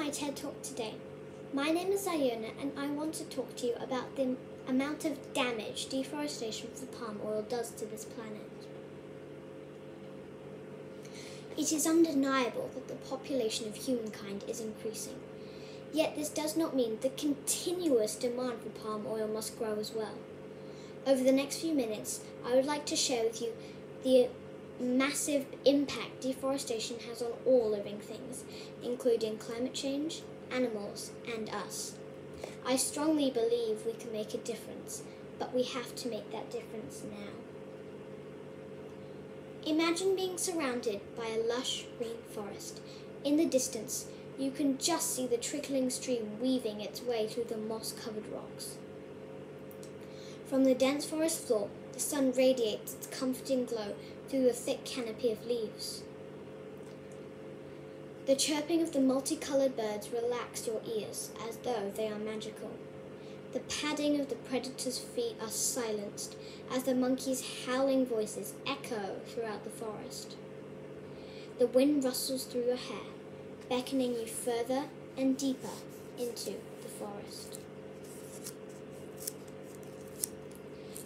my TED Talk today. My name is Iona and I want to talk to you about the amount of damage deforestation for palm oil does to this planet. It is undeniable that the population of humankind is increasing. Yet this does not mean the continuous demand for palm oil must grow as well. Over the next few minutes, I would like to share with you the massive impact deforestation has on all living things, including climate change, animals, and us. I strongly believe we can make a difference, but we have to make that difference now. Imagine being surrounded by a lush green forest. In the distance, you can just see the trickling stream weaving its way through the moss covered rocks. From the dense forest floor, the sun radiates its comforting glow through the thick canopy of leaves. The chirping of the multicolored birds relax your ears as though they are magical. The padding of the predator's feet are silenced as the monkey's howling voices echo throughout the forest. The wind rustles through your hair, beckoning you further and deeper into the forest.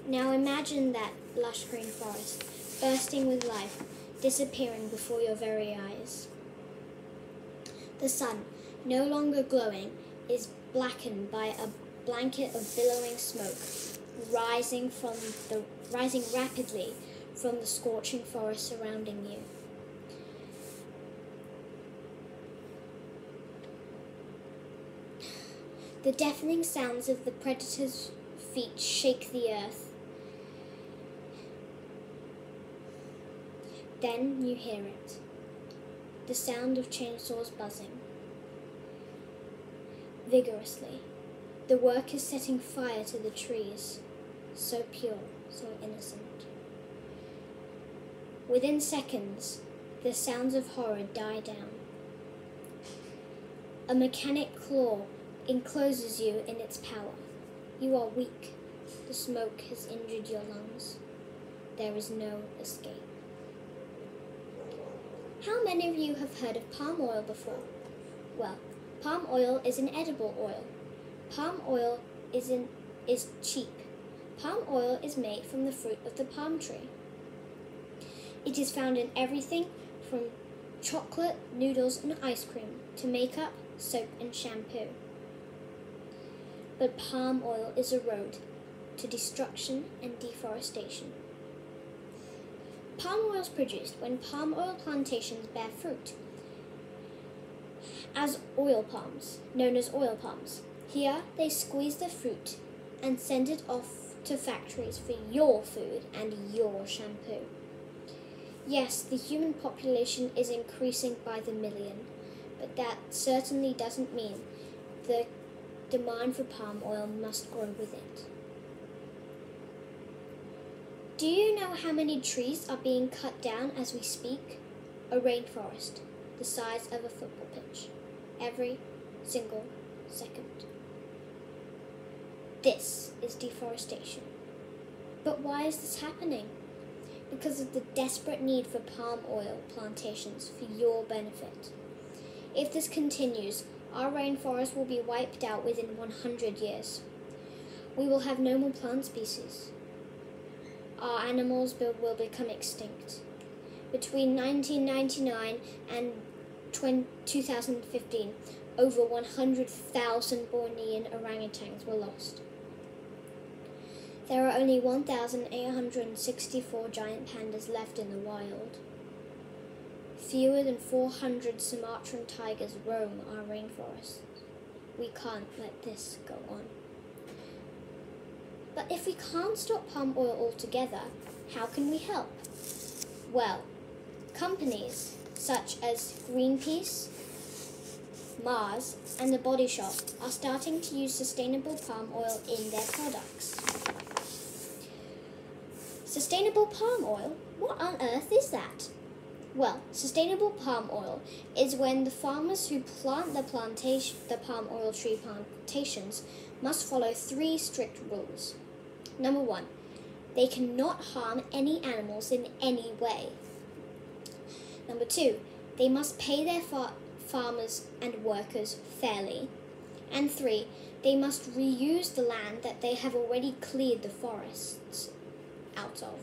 Now imagine that lush green forest, bursting with life, disappearing before your very eyes. The sun, no longer glowing, is blackened by a blanket of billowing smoke, rising from the rising rapidly from the scorching forest surrounding you. The deafening sounds of the predator's feet shake the earth. Then you hear it the sound of chainsaws buzzing. Vigorously, the work is setting fire to the trees, so pure, so innocent. Within seconds, the sounds of horror die down. A mechanic claw encloses you in its power. You are weak. The smoke has injured your lungs. There is no escape. How many of you have heard of palm oil before? Well, palm oil is an edible oil. Palm oil is, in, is cheap. Palm oil is made from the fruit of the palm tree. It is found in everything from chocolate, noodles, and ice cream to makeup, soap, and shampoo. But palm oil is a road to destruction and deforestation. Palm oil is produced when palm oil plantations bear fruit as oil palms, known as oil palms. Here, they squeeze the fruit and send it off to factories for your food and your shampoo. Yes, the human population is increasing by the million, but that certainly doesn't mean the demand for palm oil must grow with it. Do you know how many trees are being cut down as we speak? A rainforest, the size of a football pitch, every single second. This is deforestation. But why is this happening? Because of the desperate need for palm oil plantations for your benefit. If this continues, our rainforest will be wiped out within 100 years. We will have no more plant species our animals will become extinct. Between 1999 and 2015, over 100,000 Bornean orangutans were lost. There are only 1,864 giant pandas left in the wild. Fewer than 400 Sumatran tigers roam our rainforests. We can't let this go on. But if we can't stop palm oil altogether, how can we help? Well, companies such as Greenpeace, Mars, and The Body Shop are starting to use sustainable palm oil in their products. Sustainable palm oil? What on earth is that? Well, sustainable palm oil is when the farmers who plant the plantation, the palm oil tree plantations must follow three strict rules. Number one, they cannot harm any animals in any way. Number two, they must pay their far- farmers and workers fairly. And three, they must reuse the land that they have already cleared the forests out of.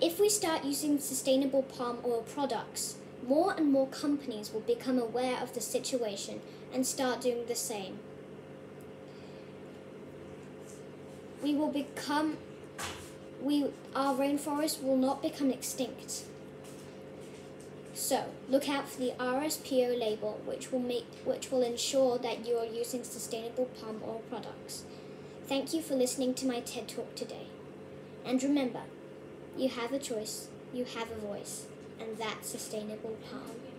If we start using sustainable palm oil products, more and more companies will become aware of the situation and start doing the same. We will become we our rainforest will not become extinct. So, look out for the RSPO label which will make which will ensure that you are using sustainable palm oil products. Thank you for listening to my TED Talk today. And remember, you have a choice, you have a voice, and that's sustainable palm.